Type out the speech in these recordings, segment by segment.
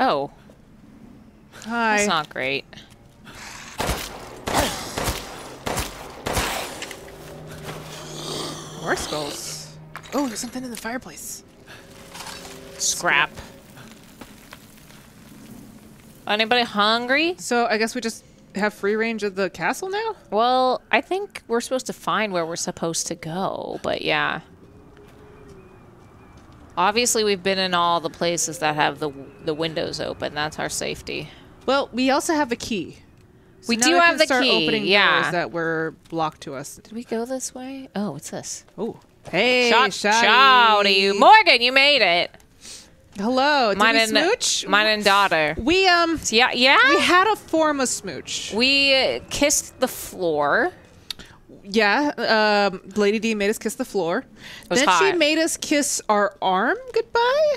Oh, Hi. that's not great. More skulls. Oh, there's something in the fireplace. Scrap. Anybody hungry? So I guess we just have free range of the castle now? Well, I think we're supposed to find where we're supposed to go, but yeah. Obviously, we've been in all the places that have the the windows open. That's our safety. Well, we also have a key. So We do can have the start key, opening yeah. doors that were blocked to us. Did we go this way? Oh, what's this? Oh, hey, shout to you, Morgan. You made it. Hello, Mine we and smooch? mine and daughter. we um, Yeah, yeah. we had a form of smooch. We kissed the floor. Yeah, um, Lady D made us kiss the floor. then she made us kiss our arm goodbye.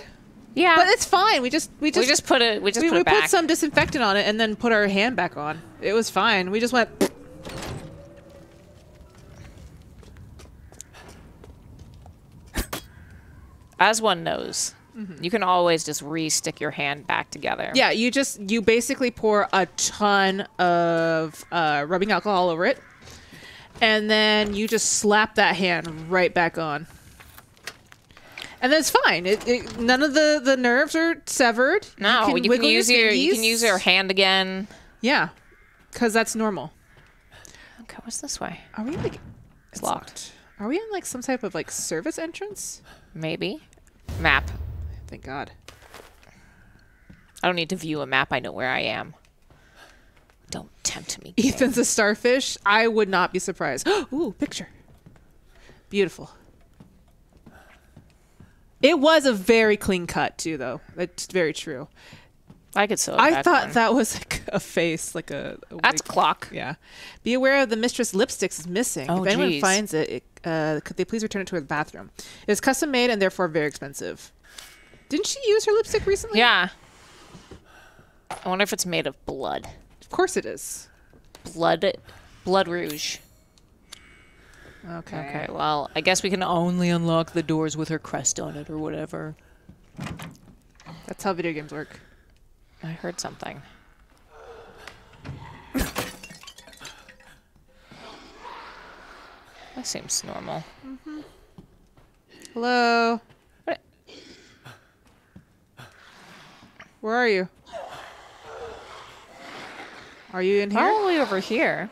Yeah, But it's fine. We just we just we just put it. We just we, put we put some disinfectant on it and then put our hand back on. It was fine. We just went. As one knows, you can always just re-stick your hand back together. Yeah, you just you basically pour a ton of uh, rubbing alcohol over it, and then you just slap that hand right back on, and that's fine. It, it none of the the nerves are severed. No, you can, wiggle use your you can use your hand again. yeah, because that's normal. Okay, what's this way? Are we like It's locked. Are we in like some type of like service entrance? Maybe. Map. Thank God. I don't need to view a map. I know where I am. Don't tempt me. King. Ethan's a starfish. I would not be surprised. Ooh, picture. Beautiful. It was a very clean cut too, though. That's very true. I could sew. I thought on. that was like a face, like a. a That's wig. clock. Yeah. Be aware of the mistress lipsticks is missing. Oh, if anyone geez. finds it, it uh, could they please return it to her bathroom? It is custom made and therefore very expensive. Didn't she use her lipstick recently? Yeah. I wonder if it's made of blood. Of course it is. Blood. Blood rouge. Okay. Okay, well, I guess we can only unlock the doors with her crest on it or whatever. That's how video games work. I heard something. That seems normal. Mm-hmm. Hello. Where are you? Are you in here? Way over here.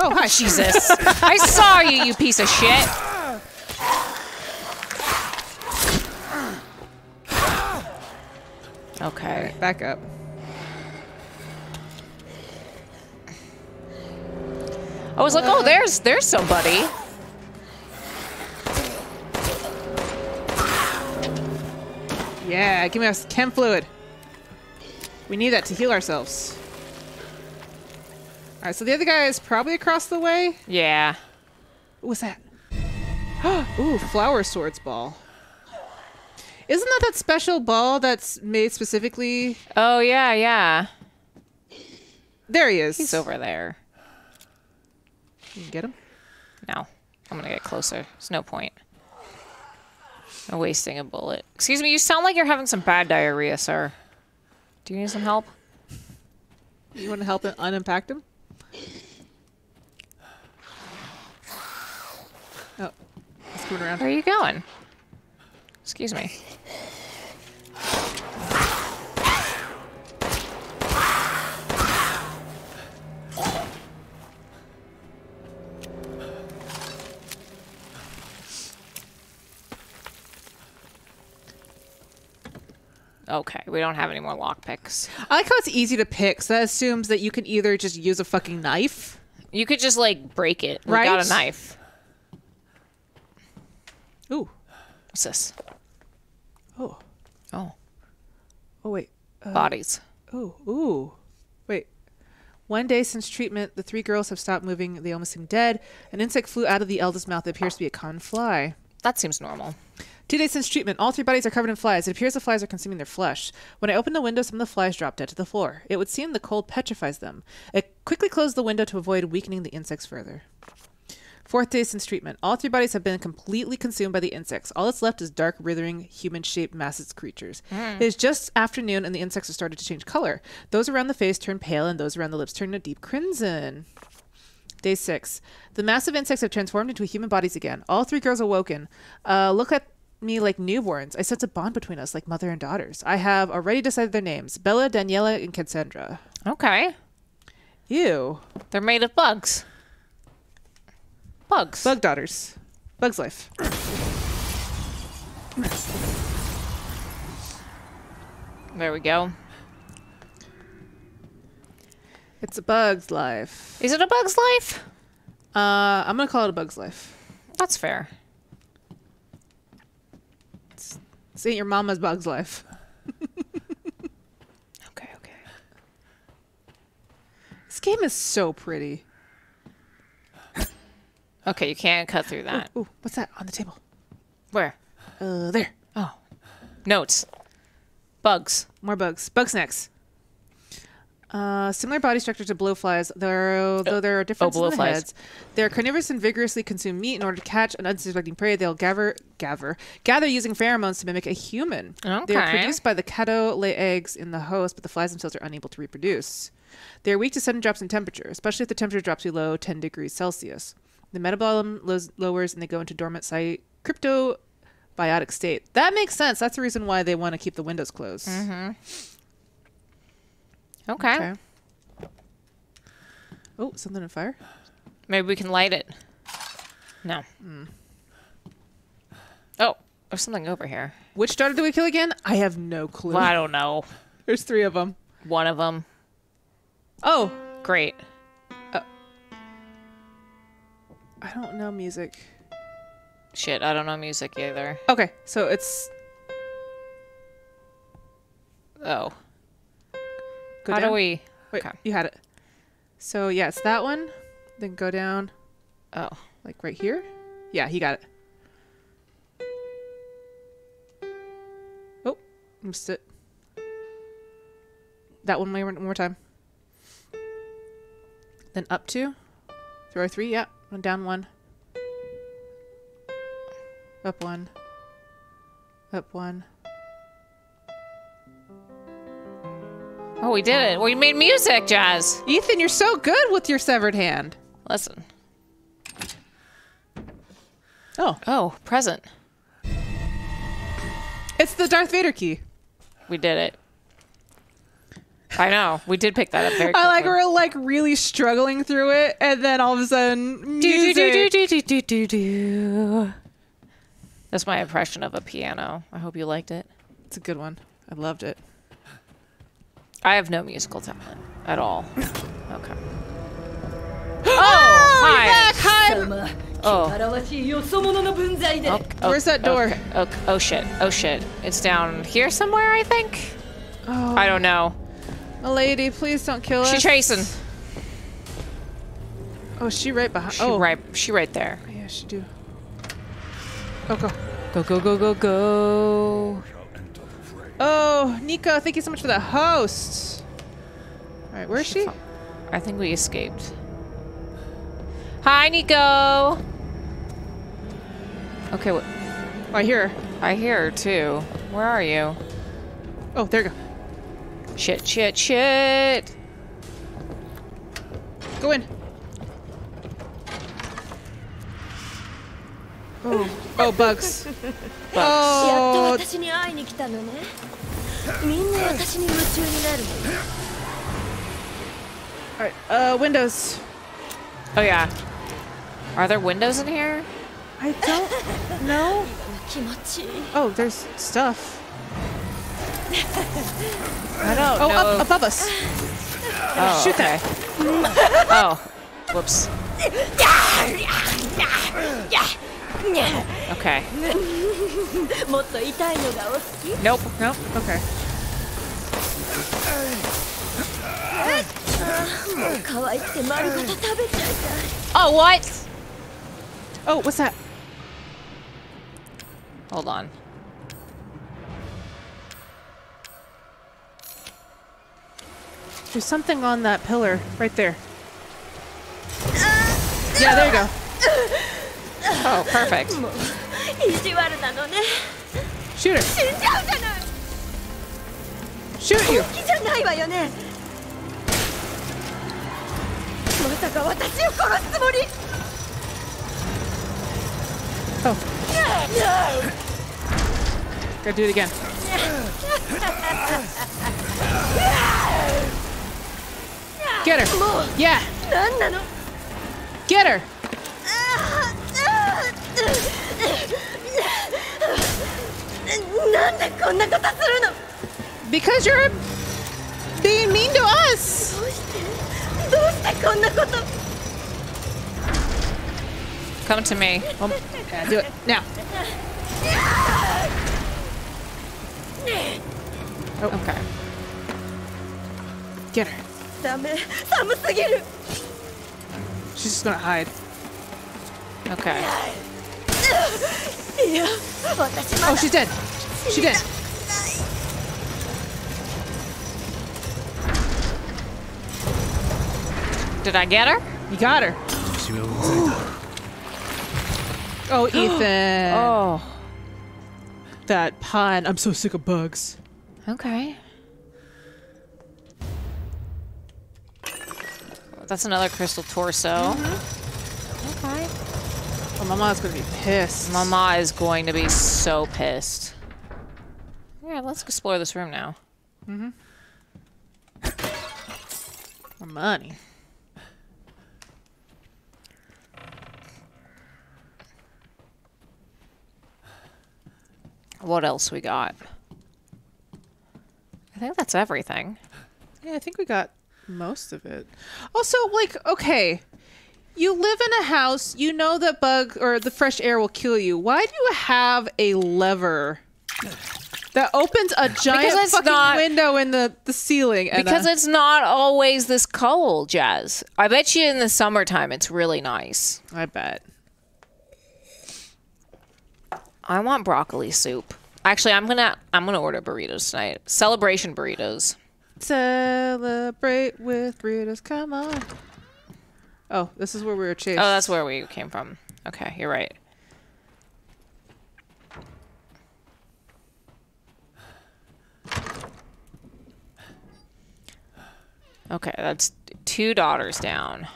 Oh, hi. Jesus. I saw you, you piece of shit. Okay. Back up. I was like, oh, there's there's somebody. Yeah, give me a chem fluid. We need that to heal ourselves. All right, so the other guy is probably across the way. Yeah. What was that? Ooh, flower swords ball. Isn't that that special ball that's made specifically? Oh yeah, yeah. There he is. He's over there. You can get him. No. I'm gonna get closer. There's no point. I'm wasting a bullet. Excuse me, you sound like you're having some bad diarrhea, sir. Do you need some help? You want to help him unimpact him? Oh, coming around. Where are you going? Excuse me. Okay, we don't have any more lockpicks. I like how it's easy to pick. So that assumes that you can either just use a fucking knife. You could just like break it. We got a knife. Ooh. What's this? Oh. Oh, Oh wait. Uh, bodies. Oh. Ooh. Wait. One day since treatment, the three girls have stopped moving. They almost seem dead. An insect flew out of the eldest mouth. It appears to be a common fly. That seems normal. Two days since treatment, all three bodies are covered in flies. It appears the flies are consuming their flesh. When I open the window, some of the flies drop dead to the floor. It would seem the cold petrifies them. I quickly closed the window to avoid weakening the insects further. Fourth day since treatment. All three bodies have been completely consumed by the insects. All that's left is dark, withering, human shaped masses creatures. It is just afternoon and the insects have started to change color. Those around the face turn pale and those around the lips turn a deep crimson. Day six. The massive insects have transformed into human bodies again. All three girls awoken. Uh, look at me like newborns. I sense a bond between us, like mother and daughters. I have already decided their names Bella, Daniela, and Cassandra. Okay. Ew. They're made of bugs. Bugs. Bug daughters. Bug's life. There we go. It's a bug's life. Is it a bug's life? Uh, I'm gonna call it a bug's life. That's fair. This ain't your mama's bug's life. Okay, okay. This game is so pretty. Okay, you can't cut through that. Ooh, what's that on the table? Where? Uh, there. Oh. Notes. Bugs. More bugs. Bug snacks. Uh, similar body structure to blowflies, though, though there are differences in the blowflies. heads. They're carnivorous and vigorously consume meat in order to catch an unsuspecting prey. They'll gather, gather, gather using pheromones to mimic a human. Okay. They are produced by the Cadou lay eggs in the host, but the flies themselves are unable to reproduce. They are weak to sudden drops in temperature, especially if the temperature drops below 10 degrees Celsius. The metabolism los- lowers and they go into dormant site cryptobiotic state. That makes sense. That's the reason why they want to keep the windows closed. Mm-hmm. Okay. Okay. Oh, something on fire. Maybe we can light it. No. Hmm. Oh, there's something over here. Which daughter do we kill again? I have no clue. Well, I don't know. There's three of them. One of them. Oh, Great. I don't know music. Shit, I don't know music either. Okay, so it's Oh. go How down. do we? Wait, okay. you had it. So yeah, it's that one. Then go down, Oh. like right here. Yeah, he got it. Oh, missed it. That one more, one more time. Then up two, throw three. Yeah, and down one. Up one. Up one. Oh, we did it. We made music, Jazz. Ethan, you're so good with your severed hand. Listen. Oh, Oh, present. it's the Darth Vader key. We did it. I know. We did pick that up very quickly. I like we're like really struggling through it and then all of a sudden music. Do, do, do, do, do, do, do. That's my impression of a piano. I hope you liked it. It's a good one. I loved it. I have no musical talent at all. okay. oh, oh hi. Oh. oh. Where's oh, that door? Oh, oh shit. Oh shit. It's down here somewhere, I think. Oh. I don't know a lady, please don't kill us. She chasing. Oh, she right behind. She oh, right. She right there. Oh, yeah, she do. Oh, go. Go go go go go. Oh, Nico, thank you so much for the host. All right, where is she? I think we escaped. Hi, Nico. Okay, wh- Oh, I hear her. I hear her too. Where are you? Oh, there you go. Shit, shit, shit. Go in. Oh, oh, bugs. やっと Oh, 私に会いに来たのねみんな私に夢中になるの all right. Uh, windows. Oh yeah. Are there windows in here? I don't know. 気持ちいい Oh, there's stuff. I don't oh, know. Oh, above us. Oh, Shoot okay. that. oh. Whoops. Okay. Nope, nope, okay. Oh, what? Oh, what's that? Hold on. There's something on that pillar right there. Yeah, there you go. Oh, perfect. Shoot her. Shoot you. Oh. Gotta do it again. Get her. Yeah. Get her. Because you're being mean to us. Come to me. Um, do it now. Oh, okay. Get her. ダメ寒すぎる She's just gonna hide. Okay. いや私ま Oh, だ she's dead. She did. Did I get her? You got her. 虫はうざいだ Oh, Ethan. Oh. That pun. I'm so sick of bugs. Okay. That's another crystal torso. Mm-hmm. Okay. Oh, my mom's gonna be pissed. Mama is going to be so pissed. Yeah, let's explore this room now. Mm-hmm. More money. What else we got? I think that's everything. Yeah, I think we got most of it. Also, like, okay, you live in a house, you know that bug or the fresh air will kill you. Why do you have a lever that opens a giant fucking not- window in the, the ceiling? And Because it's not always this cold, Jazz. I bet you in the summertime it's really nice. I bet. I want broccoli soup. Actually, I'm gonna I'm gonna order burritos tonight. Celebration burritos. Celebrate with burritos, come on. Oh, this is where we were chased. Oh, that's where we came from. Okay, you're right. Okay, that's two daughters down.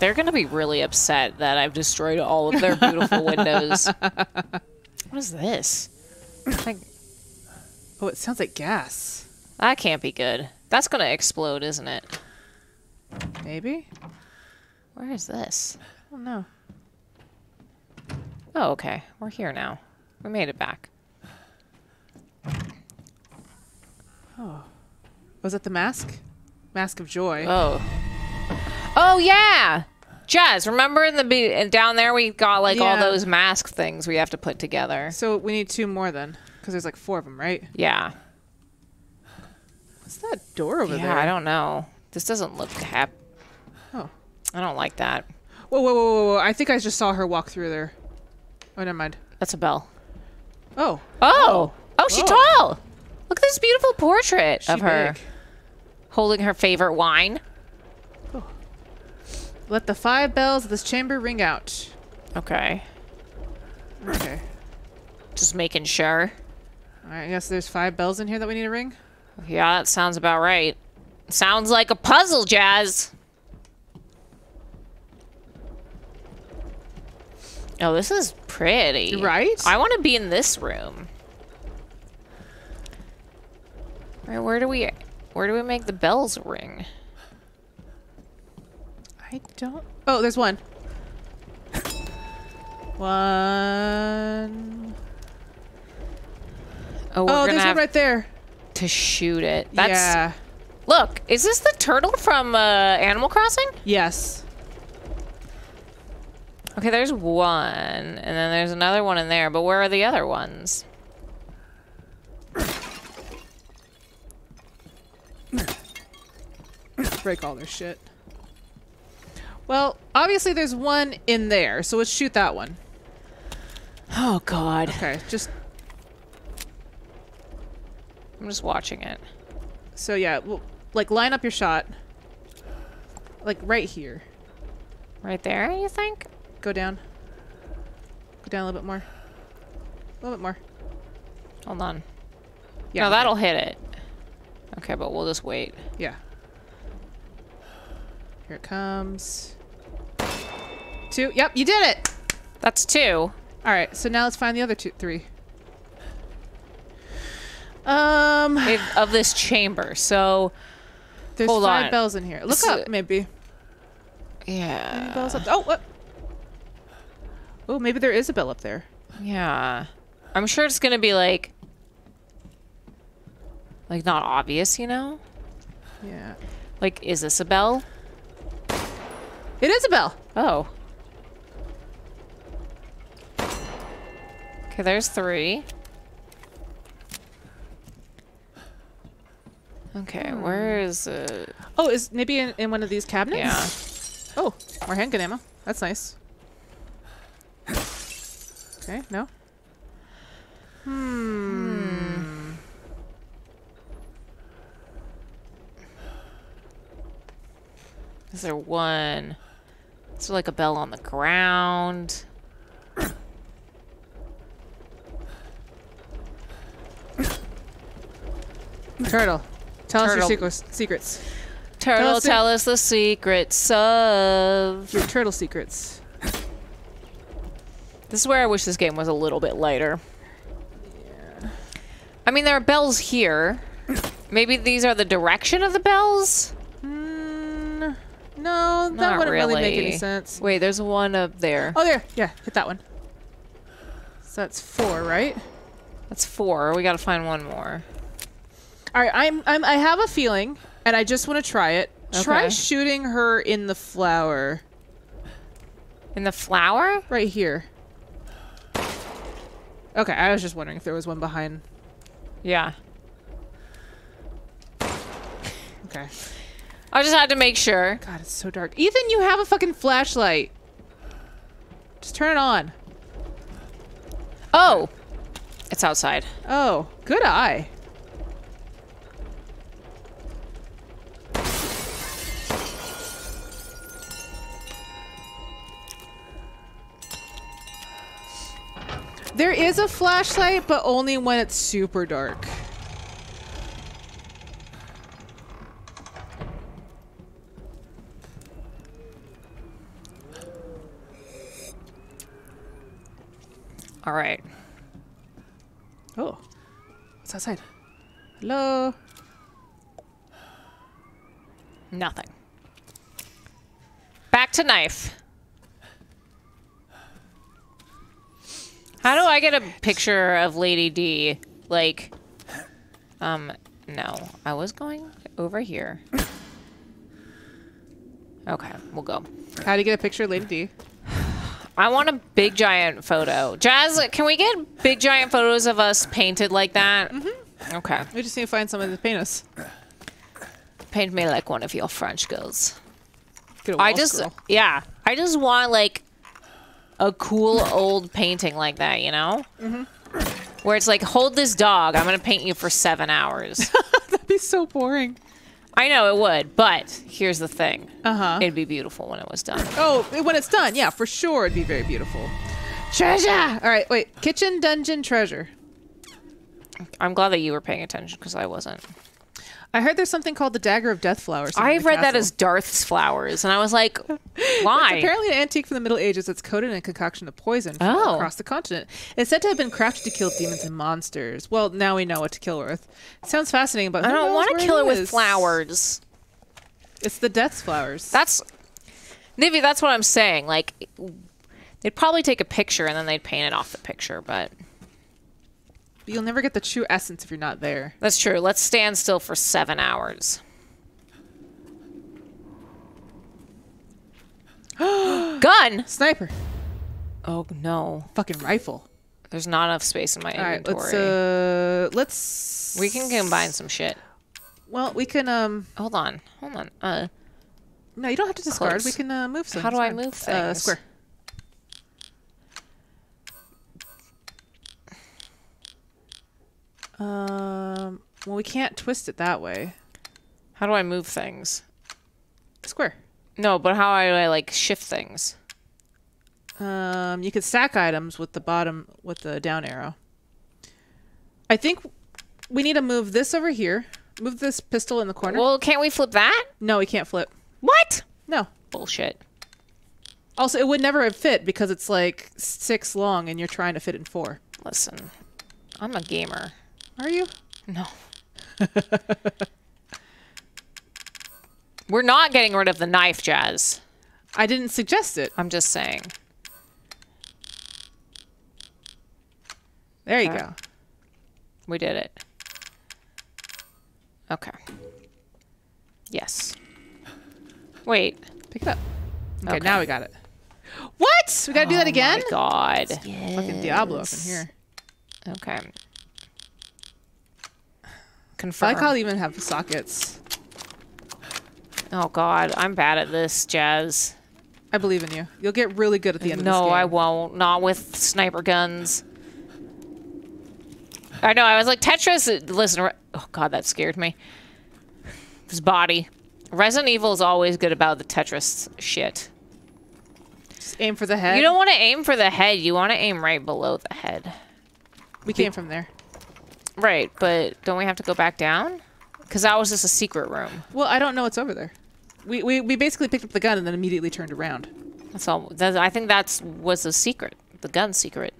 They're gonna be really upset that I've destroyed all of their beautiful windows. What is this? Like, Oh, it sounds like gas. that can't be good. That's gonna explode, isn't it? Maybe? Where is this? I don't know. Oh, okay. We're here now. We made it back. Oh. Was it the mask? Mask of Joy. Oh. Oh yeah. Jazz, remember in the be- down there we got like all those mask things we have to put together. So we need two more then, because there's like four of them, right? Yeah. What's that door over Yeah, there? I don't know. This doesn't look hap. Oh. I don't like that. Whoa, whoa, whoa, whoa, whoa! I think I just saw her walk through there. Oh, never mind. That's a bell. Oh, Oh. Oh, oh she's Oh. tall. Look at this beautiful portrait she of her big. holding her favorite wine. Let the five bells of this chamber ring out. Okay. Okay. Just making sure. All right. I guess there's five bells in here that we need to ring. Yeah, that sounds about right. Sounds like a puzzle, Jazz. Oh, this is pretty. Right? I want to be in this room. Right, where do we where do we make the bells ring? I don't. Oh, there's one. One. Oh, we're Oh, there's one right there. to shoot it. That's yeah. Look, is this the turtle from uh, Animal Crossing? Yes. Okay, there's one, and then there's another one in there, but where are the other ones? Break all their shit. Well, obviously there's one in there, so let's shoot that one. Oh god. Okay, just I'm just watching it. so yeah, well, like line up your shot. like right here. Right there, you think? Go down. Go down a little bit more. A little bit more. Hold on. Yeah. no, that'll hit it. Okay, but we'll just wait. Yeah. Here it comes. Two. Yep, you did it. That's two. All right. So now let's find the other two, three. Um, They've- of this chamber. So, there's hold five on. bells in here. Look So- up, maybe. Any yeah. bells up? Oh, what? Oh, maybe there is a bell up there. Yeah. I'm sure it's going to be like like not obvious, you know? Yeah. Like is this a bell? It is a bell. Oh. Okay, there's 3. Okay, where is it? Oh, is maybe in, in one of these cabinets? Yeah. Oh, more handgun ammo. That's nice. Okay, no. Hmm. Is there one? There like a bell on the ground? Turtle, tell us your secrets. Turtle, us tell us the secrets of. Your turtle secrets. This is where I wish this game was a little bit lighter. I mean, there are bells here. Maybe these are the direction of the bells? No, that Not wouldn't really. make any sense. Wait, there's one up there. Oh, there. Yeah, hit that one. So that's four, right? That's four. We gotta find one more. All right, I'm, I'm I have a feeling, and I just want to try it. Okay. Try shooting her in the flower In the flower? right here. Okay, I was just wondering if there was one behind. Yeah. Okay. I just had to make sure. God, it's so dark. Ethan, you have a fucking flashlight. Just turn it on. Oh! It's outside. Oh, good eye. There is a flashlight, but only when it's super dark. All right. Oh. What's outside? Hello? Nothing. Back to knife. How do I get a picture of Lady D? Like, um, no. I was going over here. Okay, we'll go. How do you get a picture of Lady D? I want a big giant photo. Jazz, can we get big giant photos of us painted like that? Mm-hmm. Okay. We just need to find someone to paint us. Paint me like one of your French girls. I just, scroll. yeah, I just want like a cool old painting like that, you know? Mm-hmm. Where it's like, hold this dog. I'm gonna paint you for seven hours. That'd be so boring. I know it would, but here's the thing: Uh huh. it'd be beautiful when it was done. Oh, when it's done, yeah, for sure, it'd be very beautiful. Treasure. All right, wait. Kitchen dungeon treasure. I'm glad that you were paying attention because I wasn't. I heard there's something called the dagger of death flowers. I read that as Darth's flowers, and I was like, It's why? apparently an antique from the Middle Ages that's coated in a concoction of poison from Oh. across the continent. It's said to have been crafted to kill demons and monsters. Well, now we know what to kill her with. sounds fascinating, but I don't want to kill it her with flowers. It's the death flowers. That's Nivy. That's what I'm saying. Like, they'd probably take a picture and then they'd paint it off the picture, but You'll never get the true essence if you're not there. that's true. Let's stand still for seven hours. Gun. Sniper. Oh no, Fucking rifle. there's not enough space in my All right, inventory. let's uh let's we can combine some shit. Well, we can um Hold on, hold on. Uh, no, you don't have to discard. Close. We can uh, move some. How do I It's fine. move Uh, square. Um well, we can't twist it that way. how do I move things? Square. No, but how do I like shift things? Um, you could stack items with the bottom with the down arrow. I think we need to move this over here. Move this pistol in the corner. Well, can't we flip that? no, we can't flip. What? No. Bullshit. Also, it would never have fit because it's like six long and you're trying to fit in four. Listen, I'm a gamer. Are you? No. We're not getting rid of the knife, Jazz. I didn't suggest it. I'm just saying. There you Okay. go. We did it. Okay. Yes. Wait. Pick it up. Okay, Okay. now we got it. What? We gotta do that Oh again? My God. Fucking Diablo up in here. Okay. I Confirm. like how they even have sockets. oh God, I'm bad at this, Jazz. I believe in you. You'll get really good at the end of this No. I won't. Not with sniper guns. I know. I was like Tetris. Listen. Oh God, that scared me. His body. Resident Evil is always good about the Tetris shit. Just aim for the head. You don't want to aim for the head. You want to aim right below the head. we came from there. Right, but don't we have to go back down? Because that was just a secret room. Well, I don't know what's over there. We, we, we basically picked up the gun and then immediately turned around. That's all. I think that's was the secret. The gun secret.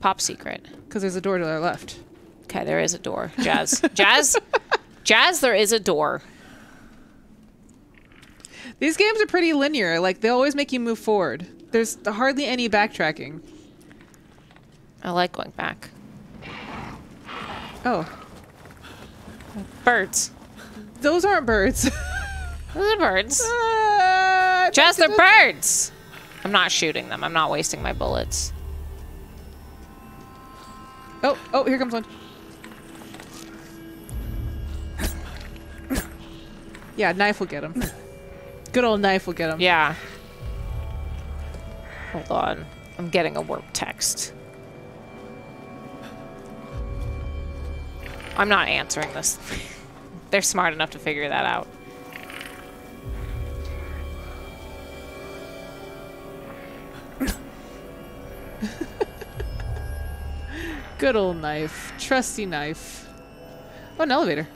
Pop secret. Because there's a door to our left. Okay, there is a door. Jazz. Jazz. Jazz, there is a door. These games are pretty linear. Like, they always make you move forward. There's hardly any backtracking. I like going back. Oh, Birds. those aren't birds. Those are birds. Ah, Jazz, they're birds. I'm not shooting them. I'm not wasting my bullets. Oh, oh, here comes one. Yeah, knife will get him. Good old knife will get him. Yeah. Hold on. I'm getting a work text. I'm not answering this. They're smart enough to figure that out. Good old knife. Trusty knife. Oh, an elevator.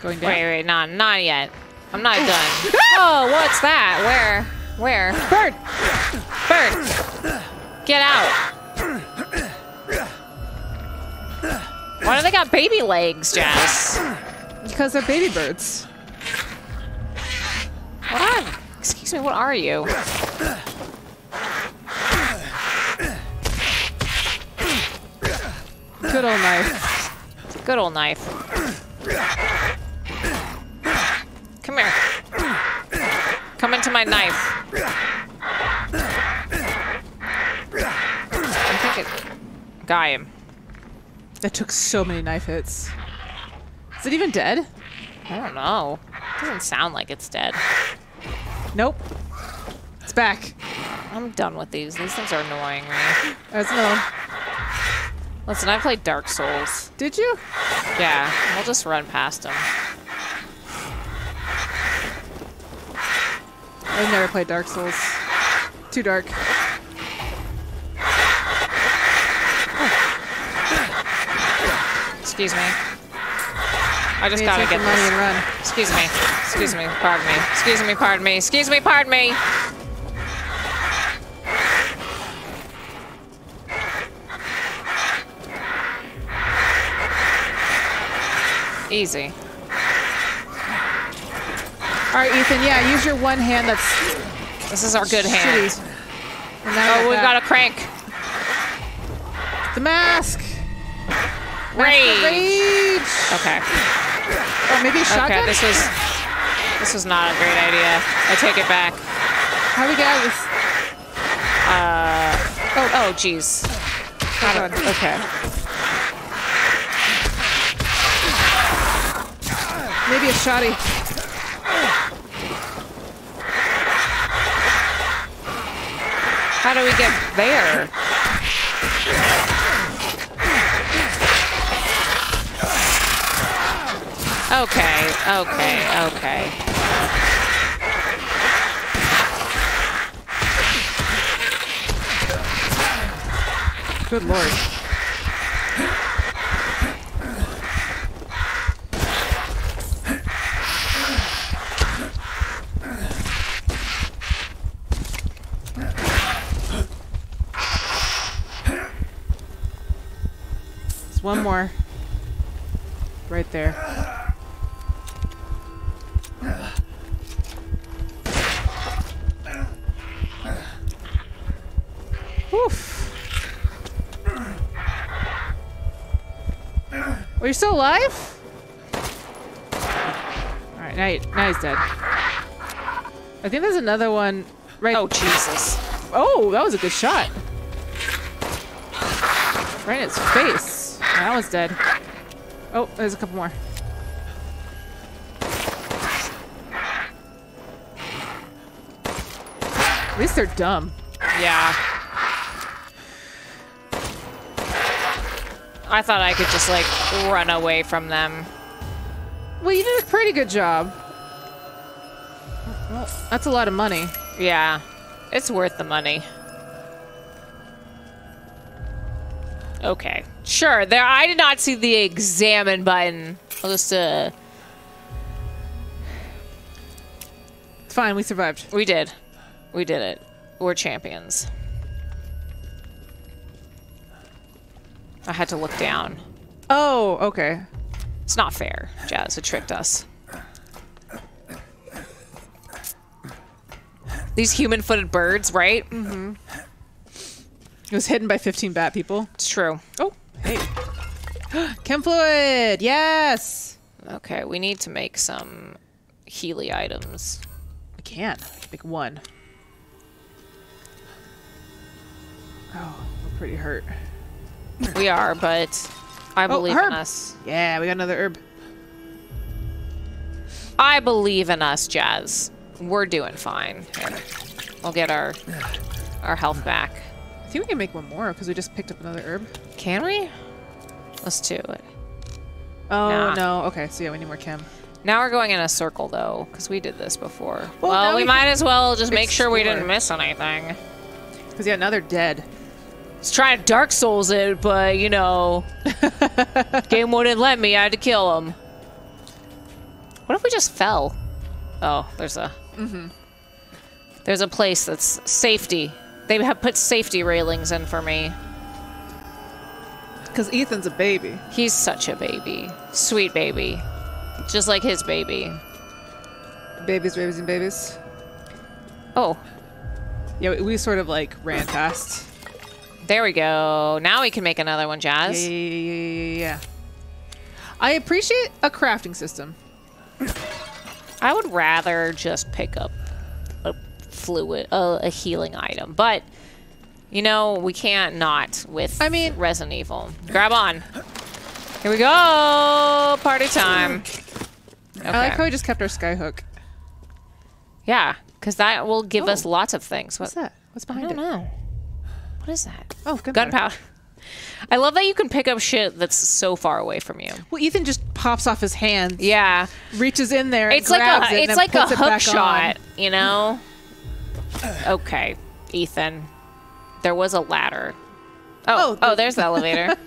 Going down. Wait, wait, not, not yet. I'm not done. oh, what's that? Where? Where? Bird! Bird! Get out! Why do they got baby legs, Jess? Because they're baby birds. What are? Excuse me. What are you? Good old knife. Good old knife. Come here. Come into my knife. I think it. Got him. That took so many knife hits. Is it even dead? I don't know. It Doesn't sound like it's dead. Nope. It's back. I'm done with these. These things are annoying me. Another one. Listen, I played Dark Souls. Did you? Yeah, we'll just run past them. I've never played Dark Souls. Too dark. Excuse me. I just gotta get this. and run. Excuse me. Excuse me. Pardon me. Excuse me. Pardon me. Excuse me. Pardon me. Easy. All right, Ethan. Yeah, use your one hand. That's This is our good hand. shitty. And now Oh, we've got a crank. the mask. Rage. Rage. Okay. Or maybe a shotgun. Okay. This was this was not a great idea. I take it back. How do we get out of this? Uh, oh, oh, jeez. Oh. Okay. Maybe a shotty. How do we get there? Okay, okay, okay. Good lord. Are you still alive? Alright, now, he- now he's dead. I think there's another one right. Oh, Jesus. Oh, that was a good shot. Right in its face. That one's dead. Oh, there's a couple more. At least they're dumb. Yeah. I thought I could just, like, run away from them. Well, you did a pretty good job. Well, that's a lot of money. Yeah. It's worth the money. Okay. Sure. There I did not see the examine button. I'll just uh It's fine, we survived. we did. We did it. We're champions. I had to look down. Oh, okay. It's not fair, Jazz. It tricked us. These human-footed birds, right? Mm-hmm. It was hidden by 15 bat people. It's true. Oh, hey. Chem fluid, yes! Okay, we need to make some Healy items. We can. Make one. Oh, we're pretty hurt. We are, but I oh, believe in us. Yeah, we got another herb. I believe in us, Jazz. We're doing fine. Here. We'll get our our health back. I think we can make one more because we just picked up another herb. Can we? Let's do it. Oh, Nah. no. Okay, so yeah, we need more chem. Now we're going in a circle though, because we did this before. Well, Well, we, we might as well just make sure we didn't miss anything. Because, yeah, now they're dead. It's trying to Dark Souls it, but you know, game wouldn't let me. I had to kill him. What if we just fell? Oh, there's a mm-hmm. there's a place that's safety. They have put safety railings in for me. Because Ethan's a baby. He's such a baby, sweet baby, just like his baby. Babies, babies, and babies. Oh, Yeah, we sort of like ran past. There we go. Now we can make another one, Jazz. yeah, yeah, yeah, yeah, yeah. I appreciate a crafting system. I would rather just pick up a fluid, uh, a healing item, but you know we can't not with. I mean- Resident Evil. Grab on. Here we go. Party time. Okay. I like how we just kept our skyhook. yeah, because that will give us Oh. lots of things. What? What's that? What's behind? it? I don't it? know. What is that? Oh, gunpowder. Gunpowder. I love that you can pick up shit that's so far away from you. Well, Ethan just pops off his hand, Yeah, reaches in there, and it's like a it, it's like a it hook shot, on. you know. Okay, Ethan. There was a ladder. Oh, Oh, oh, there's the elevator.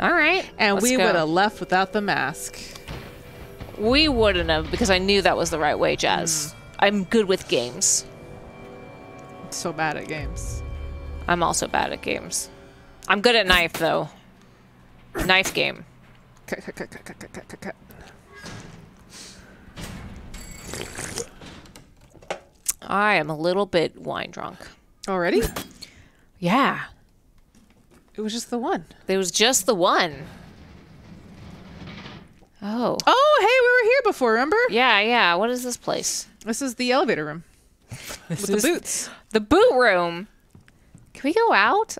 All right, And we go. would have left without the mask. We wouldn't have because I knew that was the right way, Jazz. Hmm. I'm good with games so bad at games. I'm also bad at games. I'm good at knife, though. Knife game. Cut, cut, cut, cut, cut, cut, cut, cut. I am a little bit wine drunk. Already? Yeah. It was just the one. It was just the one. Oh. Oh, hey, we were here before, remember? Yeah, yeah. What is this place? This is the elevator room. With the boots. The boot room. Can we go out?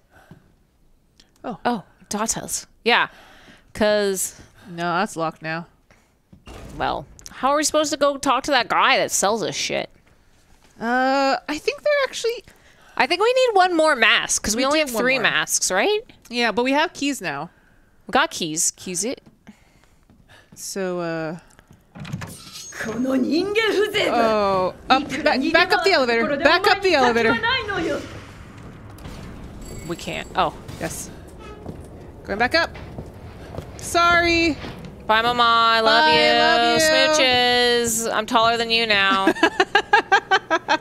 Oh. Oh, Datas. Yeah. Because. No, that's locked now. Well, how are we supposed to go talk to that guy that sells us shit? Uh, I think they're actually. I think we need one more mask because we, we, only have three masks, right? Yeah, but we have keys now. We got keys. Keys it. So, uh. Oh, up, back, back up the elevator. Back up the elevator. We can't. Oh, yes. Going back up. Sorry. Bye, Mama. I love, Bye, you. I love you. Smooches. I'm taller than you now.